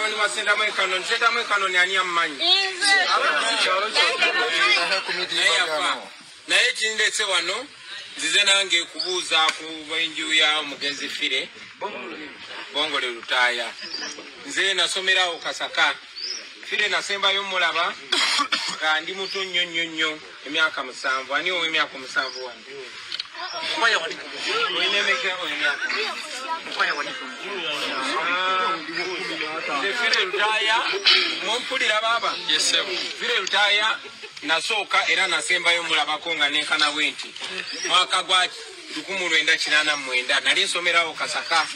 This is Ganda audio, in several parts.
mutabani wa sentamu ekanoni sentamu ekanoni ani amumanyi naye kindese wano nzize nange kubuuza ku bwenju ya omugenzi fire. Bongole lutaaya nze nasomerawo kasaka. Fire nasembayo mulaba nga ndi muto nnyo nnyo nnyo emyaka musanvu. Ani ow'emyaka omusanvu wano emeka ow'emyaka nze fire lutaaya mumpulira baaba fire lutaaya nasooka era nasembayo mulabako nga nenkana bwe nti mwaka gwa 1989 nali nsomerawo kasaka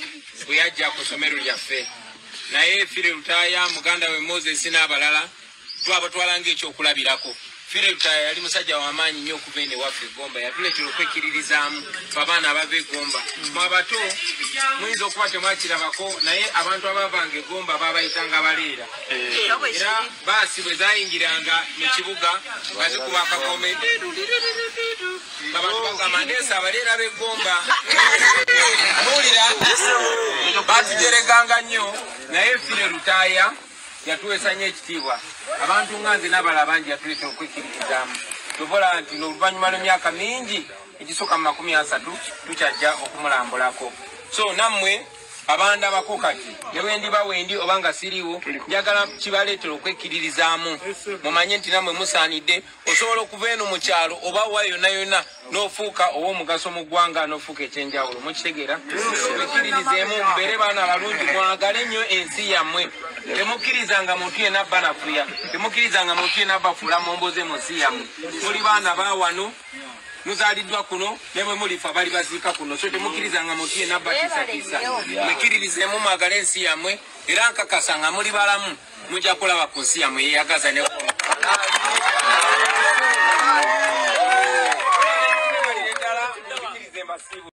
bwe yajja ku ssomero lyaffe. Naye fire lutaaya muganda we moses n'abalala twabatwalanga ekyokulabirako lutaaya yali musajja w'amaanyi nnyo okuva ene waffe egomba yatuleetera okwekiririzaamu babaana abava egomba mwabato muyinza okuba temwakirabako naye abantu abavanga egomba babayitanga baleera era baasi bwe zayingiranga mu kibuga nga zikuba akakome abantu bagamba ndeesa abaleera b'egomba muwulira batujereganga nnyo naye fire lutaaya yatuweesa nnyo ekitiibwa. Abantu nga nze n'abalala bangi yatuleeta okwekiririzaamu tuvola nti n'oluvannyuma lw'emyaka mingi egisooka mu makumi asatu tukyajja okumulambulako. So nammwe abandabako kati ne wendiba wendi oba nga siriwo njagala kibaleetera okwekiririzaamu mumanye nti nammwe musaanidde osobola okuva eno mu kyalo oba wa yonna yonna n'ofuuka ow'omugaso mu ggwanga n'ofuuka ekyenjawulo. Mukitegeera mwekiririzeemu mubeere baana abalungi mwagale nnyo ensi yammwe temukkirizanga muntu yenna abba nafuya temukkirizanga muntu yenna abbafuula momboze mu nsi yammwe muli baana ba wano muzaaliddwa kuno ne bwe mulifa bali baziika kuno so temukkirizanga muntu yenna abbakiisatiisa mwekiririzeemu mwagale ensi yammwe era nkakasa nga muli balamu mujja kulaba ku nsi yammwe yeyagaza ne mukkirize mbasiibu